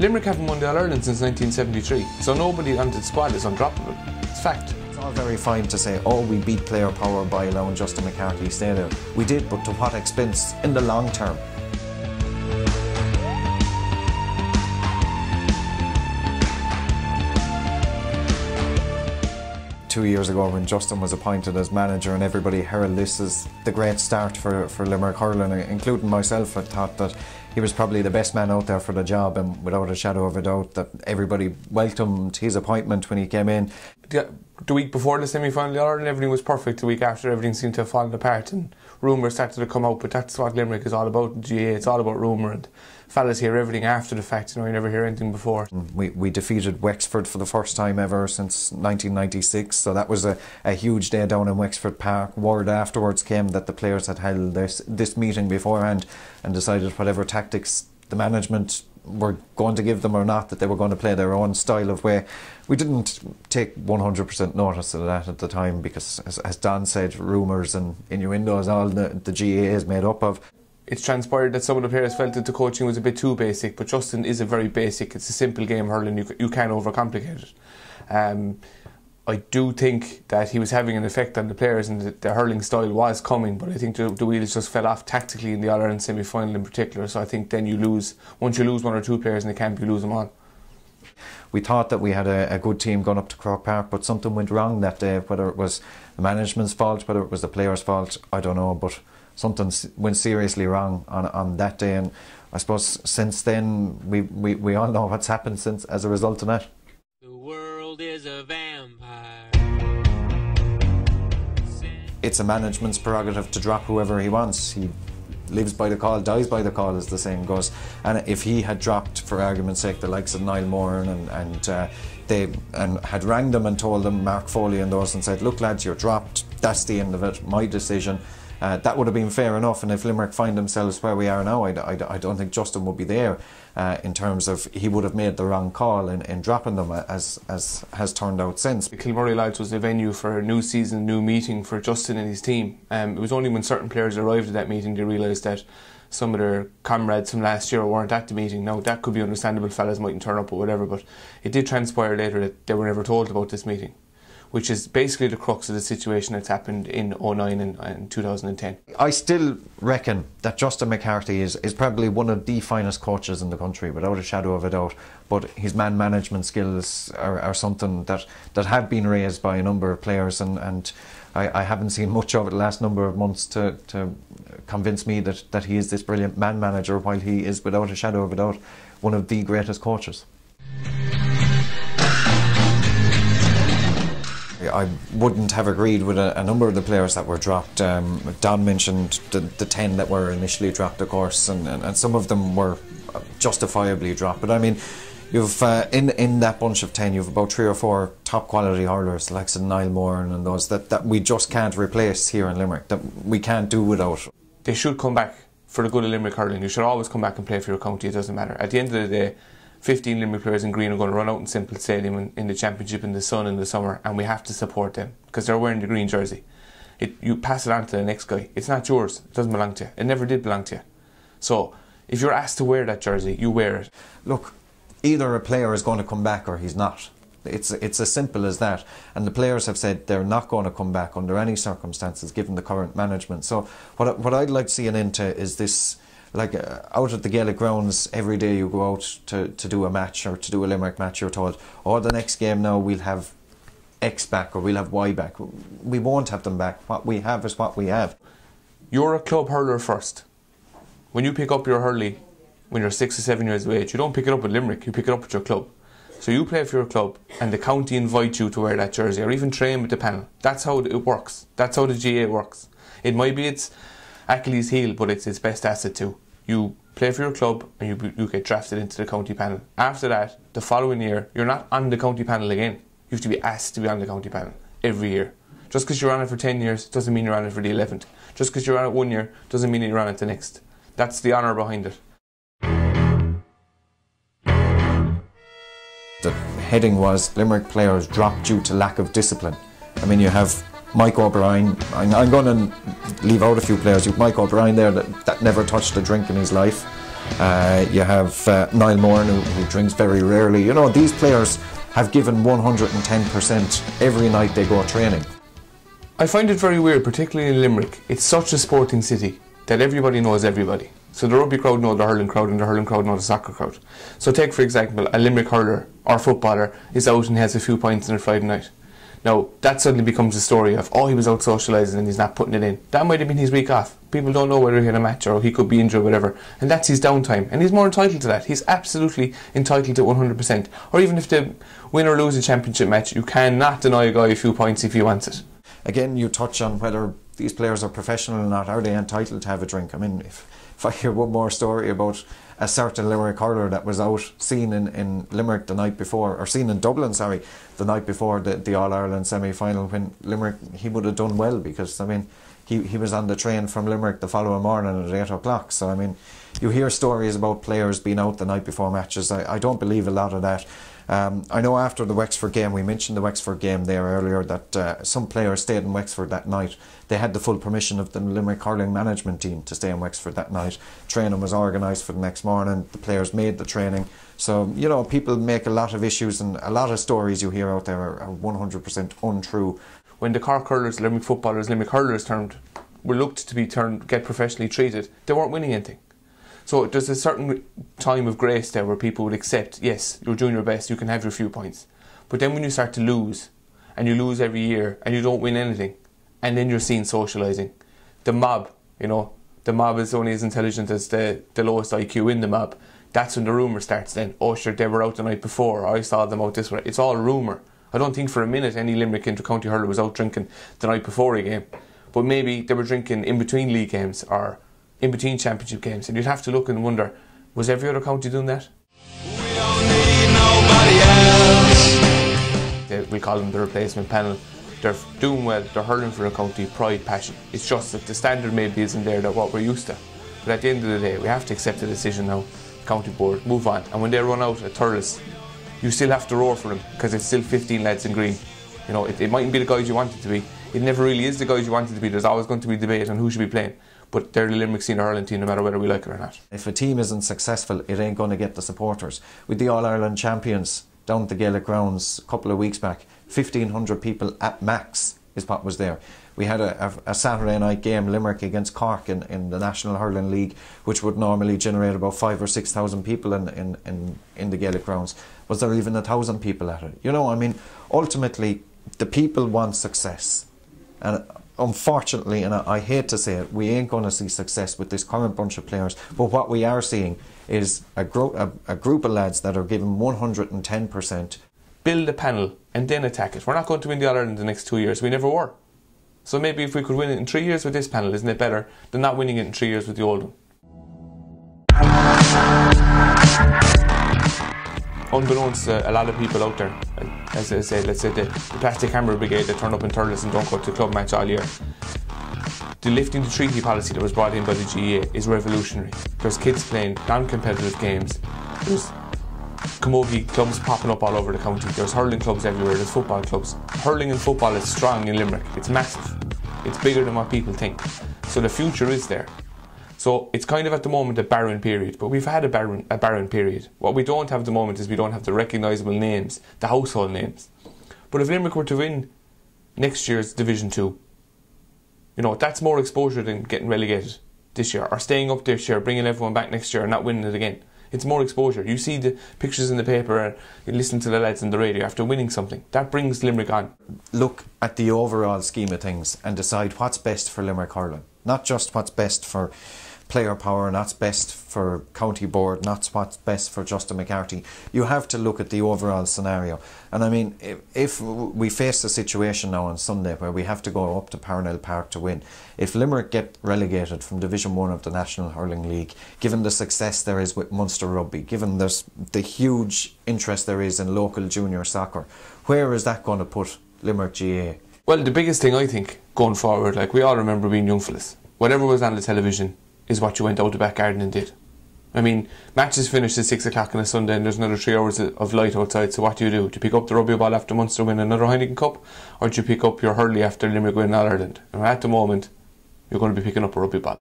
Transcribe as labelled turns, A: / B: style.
A: Limerick haven't won the All Ireland since 1973, so nobody on the squad is undroppable. It's fact.
B: It's all very fine to say, oh, we beat player power by allowing Justin McCarthy stay there. We did, but to what expense in the long term? two years ago when Justin was appointed as manager and everybody heralded this as the great start for, for Limerick hurling, including myself. I thought that he was probably the best man out there for the job and without a shadow of a doubt that everybody welcomed his appointment when he came in.
A: The, the week before the semi-final Ireland everything was perfect. The week after everything seemed to have fallen apart and rumours started to come out but that's what Limerick is all about. GAA, it's all about rumour and fellas hear everything after the fact, you know, you never hear anything before.
B: Mm, we, we defeated Wexford for the first time ever since 1996, so that was a, a huge day down in Wexford Park. Word afterwards came that the players had held this, this meeting beforehand and decided whatever tactics the management were going to give them or not, that they were going to play their own style of way. We didn't take 100% notice of that at the time because, as, as Don said, rumours and innuendos, all the, the GAA is made up of
A: it's transpired that some of the players felt that the coaching was a bit too basic, but Justin is a very basic. It's a simple game hurling. You you can overcomplicate it. Um, I do think that he was having an effect on the players and the, the hurling style was coming, but I think the, the, wheels just fell off tactically in the All Ireland semi final in particular. So I think then you lose, once you lose one or two players in the camp, you lose them all.
B: We thought that we had a, a good team going up to Croke Park, but something went wrong that day, whether it was the management's fault, whether it was the players' fault, I don't know. But something went seriously wrong on, on that day. And I suppose since then, we, we, we all know what's happened since as a result of that. The world is a vampire. It's a management's prerogative to drop whoever he wants. He lives by the call, dies by the call, as the saying goes. And if he had dropped, for argument's sake, the likes of Niall Moran and, and uh, they and had rang them and told them, Mark Foley and those, and said, "Look, lads, you're dropped. That's the end of it. My decision." Uh, that would have been fair enough. And if Limerick find themselves where we are now, I, I, I don't think Justin would be there uh, in terms of he would have made the wrong call in, in dropping them, uh, as, as has turned out since.
A: Kilmurry Lodge was the venue for a new season, new meeting for Justin and his team. Um, it was only when certain players arrived at that meeting they realised that some of their comrades from last year weren't at the meeting. Now, that could be understandable, fellas mightn't turn up or whatever, but it did transpire later that they were never told about this meeting which is basically the crux of the situation that's happened in 09 and, and 2010.
B: I still reckon that Justin McCarthy is, is probably one of the finest coaches in the country, without a shadow of a doubt. But his man management skills are, are something that, that have been raised by a number of players, and, and I, I haven't seen much it the last number of months to, to convince me that, that he is this brilliant man manager, while he is, without a shadow of a doubt, one of the greatest coaches. I wouldn't have agreed with a, a, number of the players that were dropped. Um, Don mentioned the, the 10 that were initially dropped, of course, and, and, and some of them were justifiably dropped. But I mean, you've uh, in in that bunch of 10, you've about three or four top quality hurlers, like Niall Moran and those that, that we just can't replace here in Limerick, that we can't do without.
A: They should come back for the good of Limerick hurling. You should always come back and play for your county, it doesn't matter. At the end of the day, 15 Limerick players in green are going to run out in Semple Stadium in, in, the championship in the sun in the summer, and we have to support them because they're wearing the green jersey. It, you pass it on to the next guy. It's not yours. It doesn't belong to you. It never did belong to you. So if you're asked to wear that jersey, you wear it.
B: Look, either a player is going to come back or he's not. It's it's as simple as that. And the players have said they're not going to come back under any circumstances, given the current management. So what what I'd like to see an end to is this like uh, out at the Gaelic grounds every day you go out to, to do a match or to do a Limerick match you're told oh the next game now we'll have X back or we'll have Y back. We won't have them back. What we have is what we have.
A: You're a club hurler first. When you pick up your hurley when you're six or seven years of age you don't pick it up with Limerick you pick it up with your club. So you play for your club and the county invite you to wear that jersey or even train with the panel. That's how it works. That's how the GAA works. It might be it's Achilles heel, but it's his best asset too. You play for your club and you, you get drafted into the county panel. After that, the following year, you're not on the county panel again. You have to be asked to be on the county panel every year. Just because you're on it for 10 years doesn't mean you're on it for the 11th. Just because you're on it one year doesn't mean you're on it the next. That's the honour behind it.
B: The heading was Limerick players dropped due to lack of discipline. I mean, you have Mike O'Brien. I'm, I'm going to leave out a few players. You've Mike O'Brien there that, that never touched a drink in his life. Uh, you have uh, Niall Moran, who, who drinks very rarely. You know, these players have given 110% every night they go training.
A: I find it very weird, particularly in Limerick. It's such a sporting city that everybody knows everybody. So the rugby crowd know the hurling crowd, and the hurling crowd know the soccer crowd. So take for example, a Limerick hurler or footballer is out and has a few points on a Friday night. Now that suddenly becomes a story of oh he was out socialising and he's not putting it in. That might have been his week off. People don't know whether he had a match or he could be injured or whatever, and that's his downtime. And he's more entitled to that. He's absolutely entitled to 100%. Or even if they win or lose a championship match, you cannot deny a guy a few points if he wants it.
B: Again, you touch on whether these players are professional or not. Are they entitled to have a drink? I mean, if, if I hear one more story about a certain Limerick hurler that was out seen in, in Limerick the night before, or seen in Dublin, sorry, the night before the, the All Ireland semi final when Limerick, he would have done well because, I mean, he, he was on the train from Limerick the following morning at 8 o'clock. So, I mean, you hear stories about players being out the night before matches. I, I don't believe a lot of that. Um, I know after the Wexford game, we mentioned the Wexford game there earlier, that uh, some players stayed in Wexford that night. They had the full permission of the Limerick hurling management team to stay in Wexford that night. Training was organised for the next morning. The players made the training. So, you know, people make a lot of issues and a lot of stories you hear out there are, are 100% untrue.
A: When the Cork hurlers, Limerick footballers, Limerick hurlers turned, were looked to be turned, get professionally treated, they weren't winning anything. So there's a certain time of grace there where people would accept, yes, you're doing your best, you can have your few points. But then when you start to lose, and you lose every year, and you don't win anything, and then you're seen socialising, the mob, you know, the mob is only as intelligent as the, the lowest IQ in the mob. That's when the rumour starts then. Oh, sure, they were out the night before, I saw them out this way. It's all rumour. I don't think for a minute any Limerick inter-county hurler was out drinking the night before a game. But maybe they were drinking in between league games or in between championship games, and you'd have to look and wonder, was every other county doing that? We we call them the replacement panel. They're doing well, they're hurling for a county, pride, passion. It's just that the standard maybe isn't there that what we're used to. But at the end of the day, we have to accept the decision now, county board, move on. And when they run out at Thurles, you still have to roar for them because it's still 15 lads in green. You know, it, it mightn't be the guys you want it to be. It never really is the guys you want it to be. There's always going to be debate on who should be playing but they're the Limerick Senior Hurling team no matter whether we like it or not.
B: If a team isn't successful, it ain't going to get the supporters. With the All Ireland champions down at the Gaelic grounds a couple of weeks back, 1,500 people at max is what was there. We had a, a, a, Saturday night game, Limerick against Cork in, in the National Hurling League, which would normally generate about five or six thousand people in, in, in, in the Gaelic grounds. Was there even a thousand people at it? You know, I mean, ultimately, the people want success. And unfortunately, and I, I, hate to say it, we ain't going to see success with this current bunch of players. But what we are seeing is a, gro- a, a group of lads that are given 110%.
A: Build a panel and then attack it. We're not going to win the Ireland in the next two years. We never were. So maybe if we could win it in three years with this panel, isn't it better than not winning it in three years with the old one? Unbeknownst to a lot of people out there, as I say, let's say the, the plastic hammer brigade that turn up in Thurles and don't go to club match all year. The lifting the treaty policy that was brought in by the GAA is revolutionary. There's kids playing non-competitive games. There's camogie clubs popping up all over the county. There's hurling clubs everywhere. There's football clubs. Hurling and football is strong in Limerick. It's massive. It's bigger than what people think. So the future is there. So it's kind of at the moment a barren period, but we've had a barren, a barren period. What we don't have at the moment is we don't have the recognisable names, the household names. But if Limerick were to win next year's Division 2, you know, that's more exposure than getting relegated this year, or staying up this year, bringing everyone back next year and not winning it again. It's more exposure. You see the pictures in the paper and you listen to the lads on the radio after winning something. That brings Limerick on.
B: Look at the overall scheme of things and decide what's best for Limerick hurling. Not just what's best for player power and that's best for county board and that's what's best for Justin McCarthy. You have to look at the overall scenario. And I mean, if, if we face a situation now on Sunday where we have to go up to Parnell Park to win, if Limerick get relegated from Division 1 of the National Hurling League, given the success there is with Munster Rugby, given the huge interest there is in local junior soccer, where is that going to put Limerick GAA?
A: Well, the biggest thing I think going forward, like we all remember being young fellas, whatever was on the television, is what you went out the back garden and did. I mean, matches finished at six o'clock on a Sunday and there's another three hours of light outside. So what do you do? Do you pick up the rugby ball after Munster win another Heineken Cup, or do you pick up your hurley after Limerick win All Ireland? And at the moment, you're going to be picking up a rugby ball.